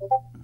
Mm-hmm.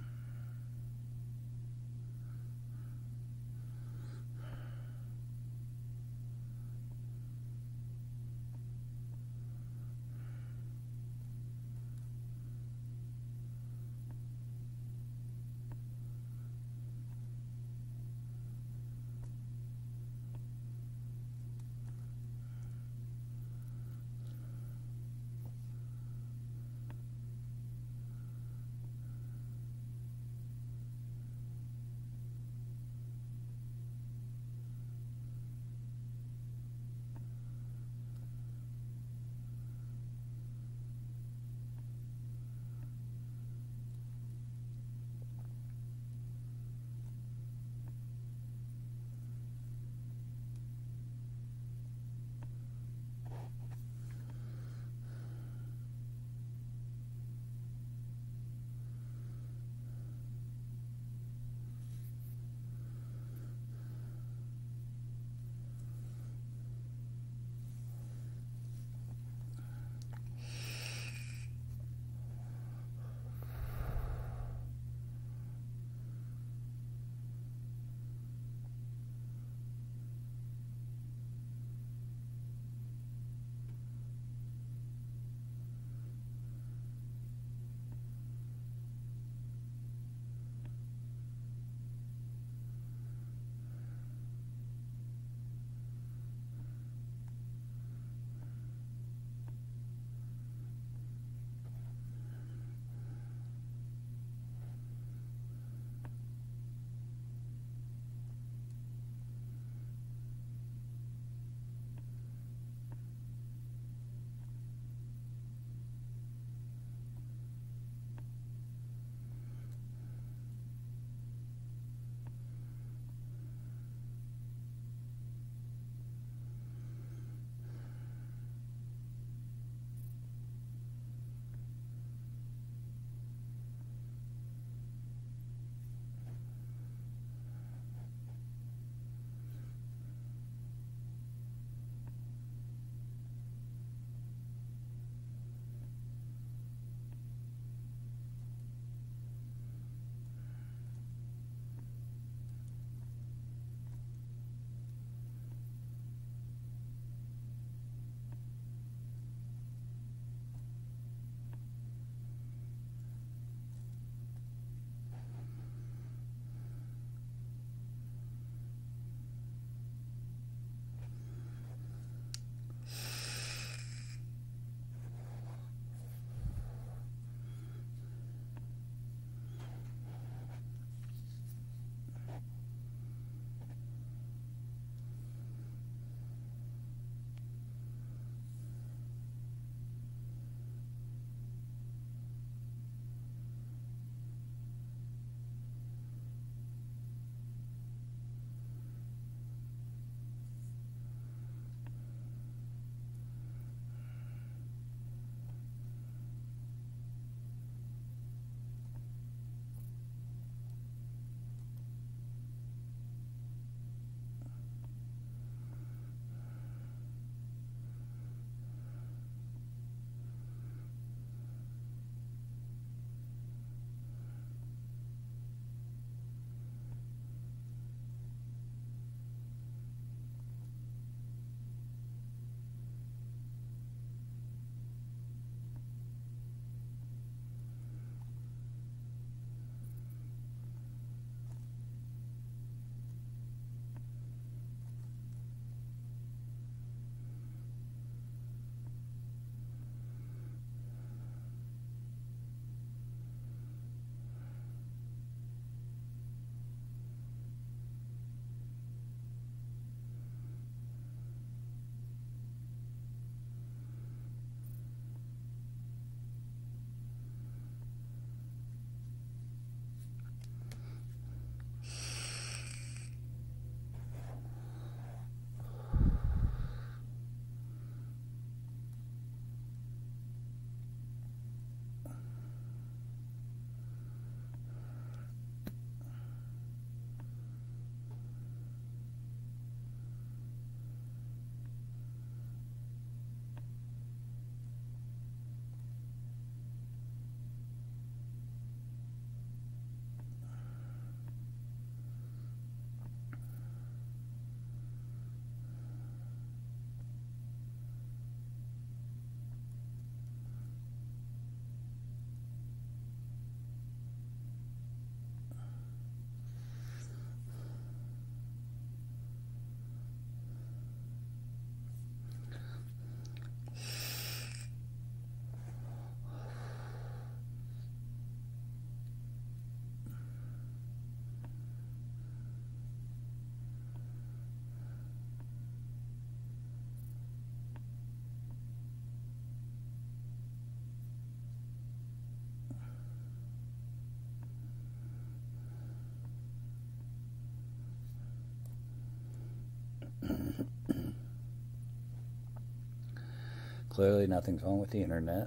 Clearly, nothing's wrong with the internet.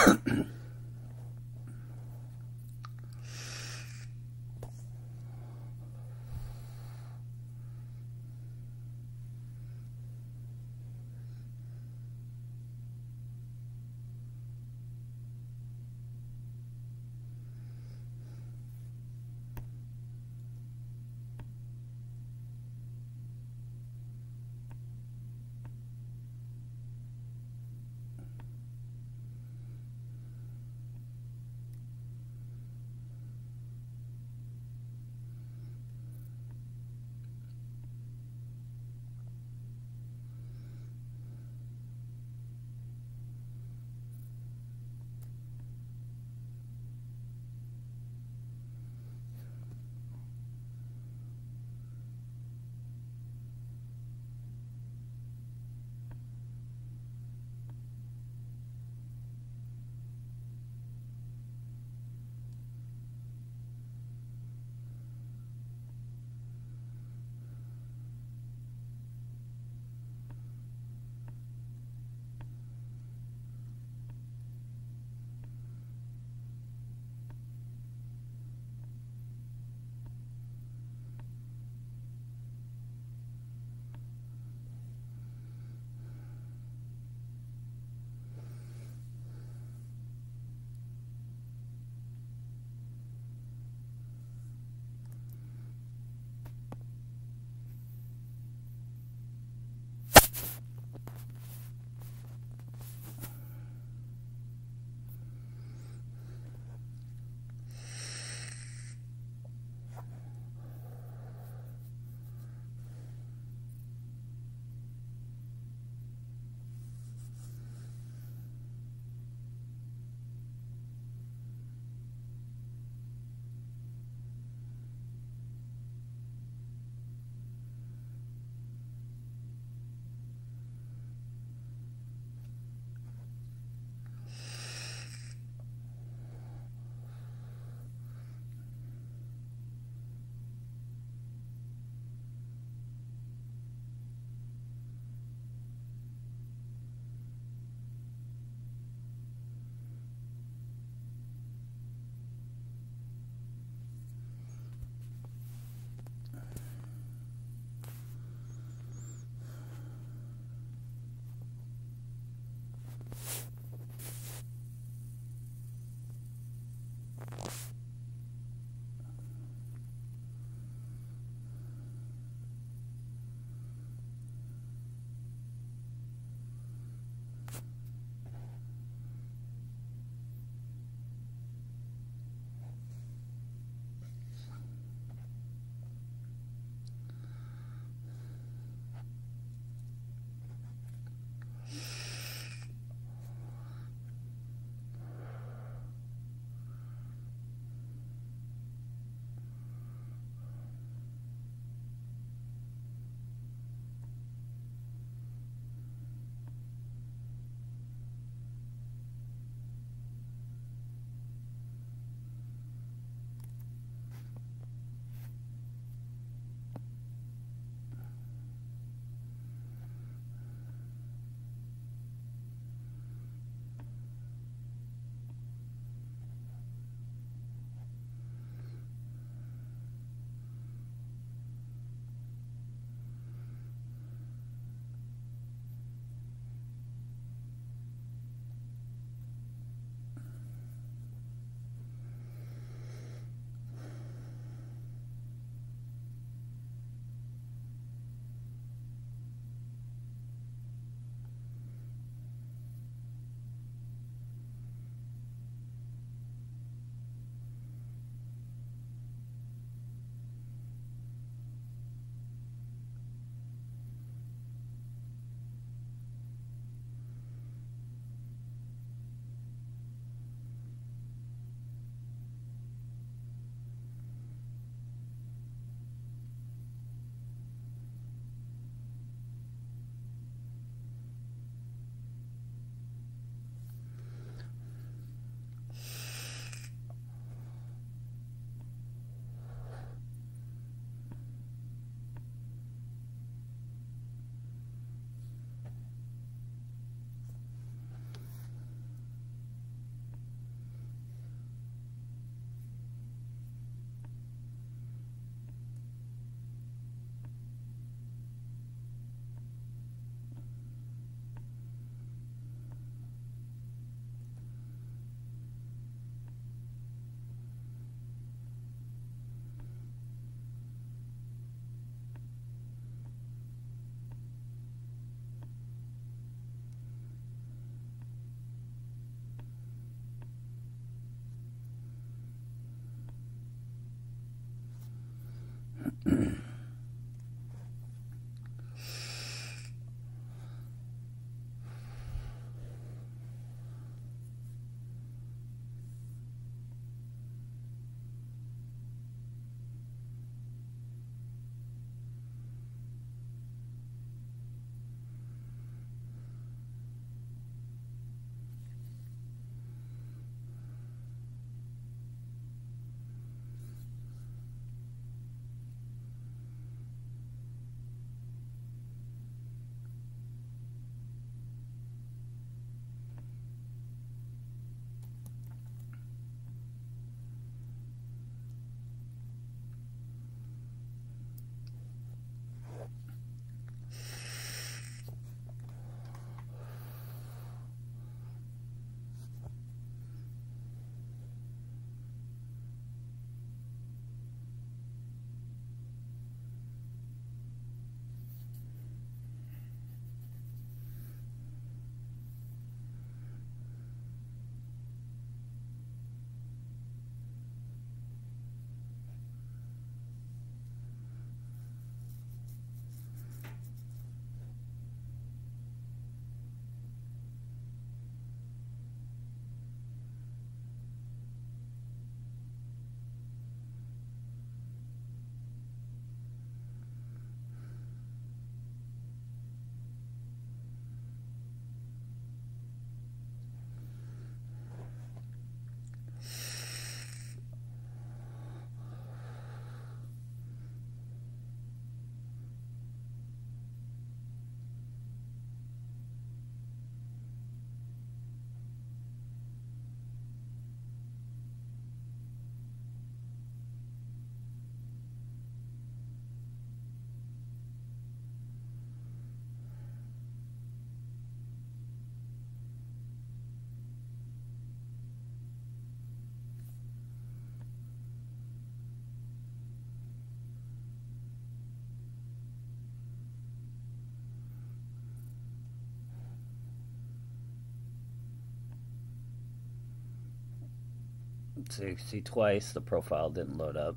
You see twice the profile didn't load up.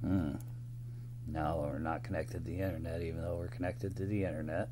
Hmm. Now we're not connected to the internet, even though we're connected to the internet.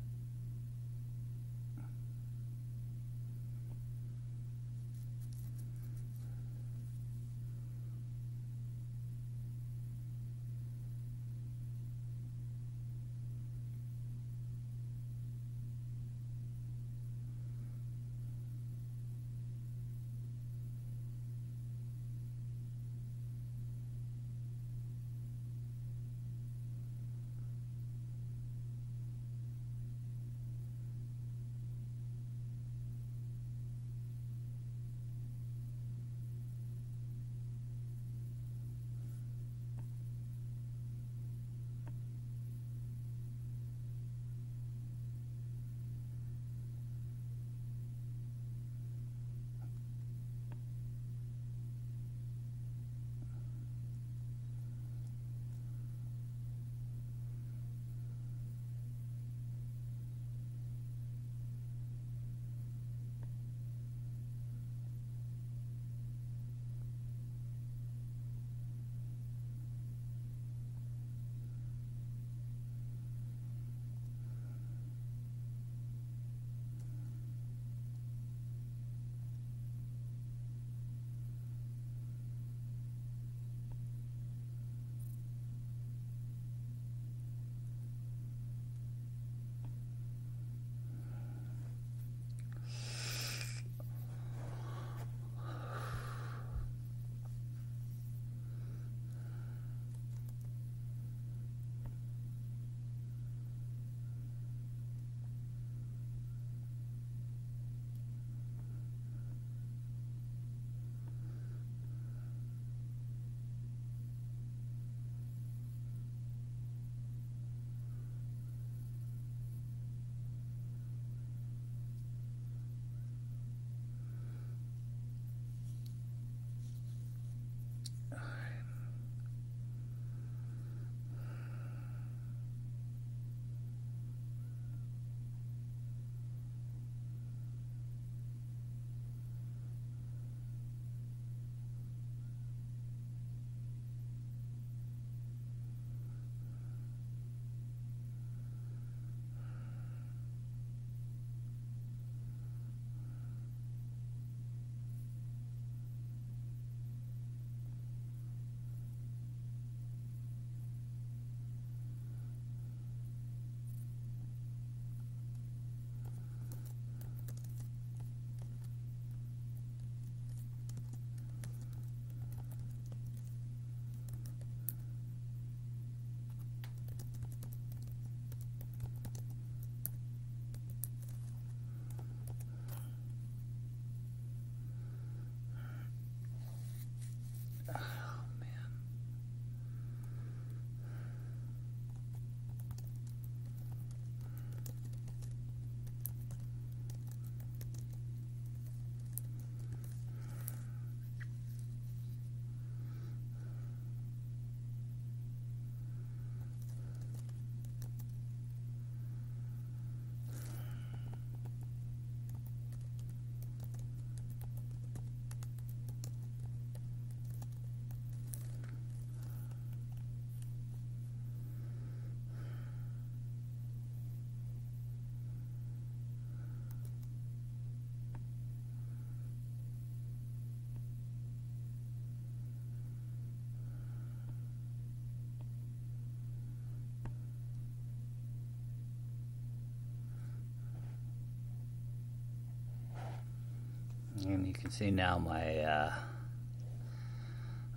And you can see now my, uh,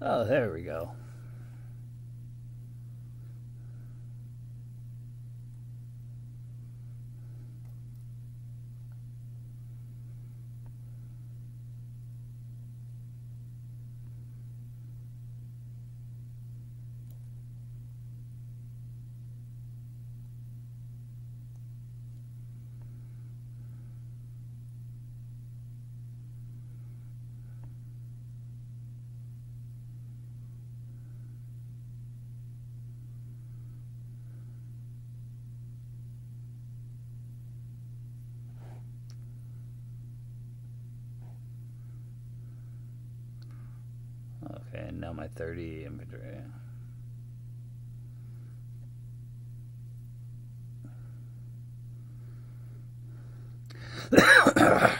oh, there we go. 30 infantry.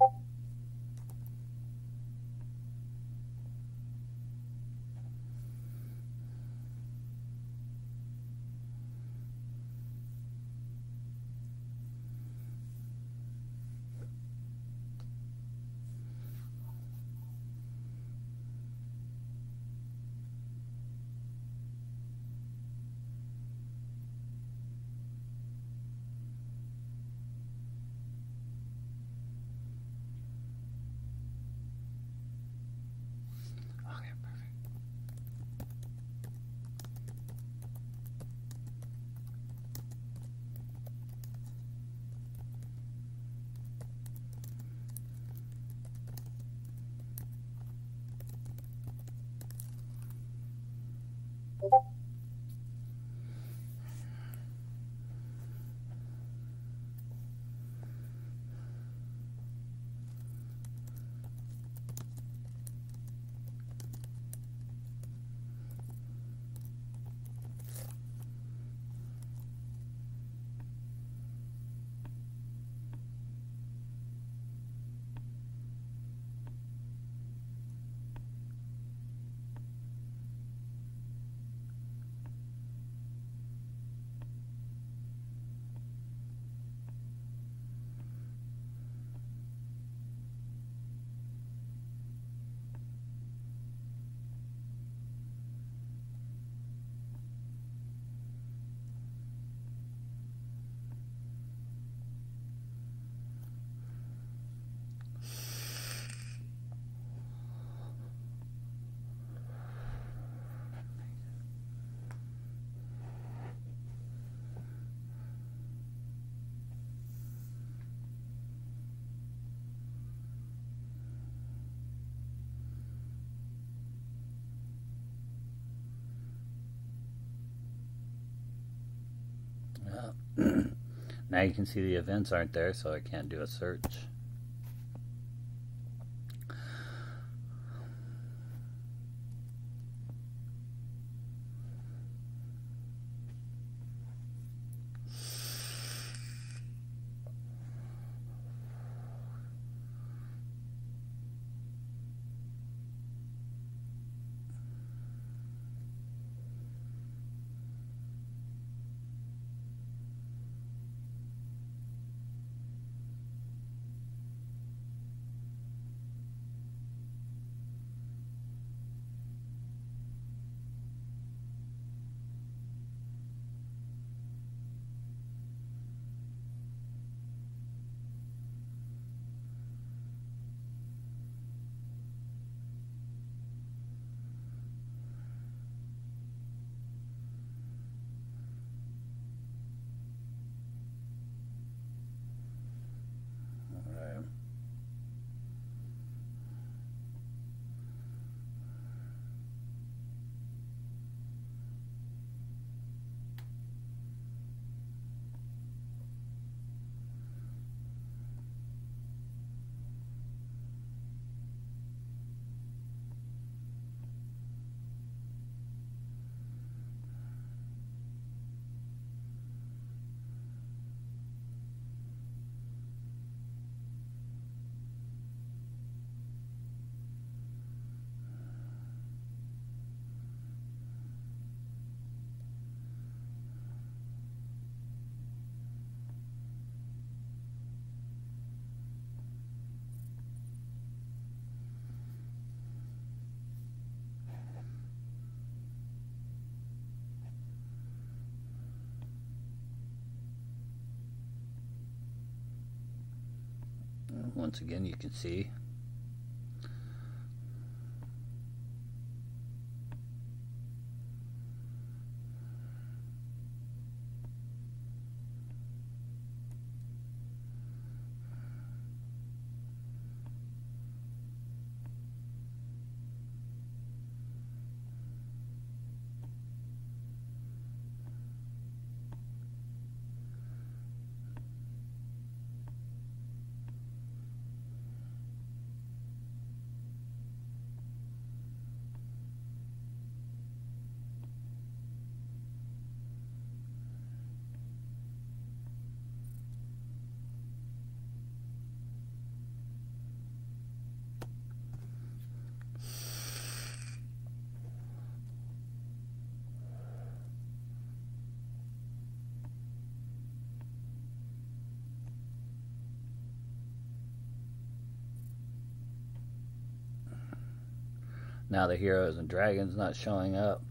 Okay, perfect. Well, now you can see the events aren't there, so I can't do a search. Alright. Once again, you can see Now the heroes and dragons not showing up.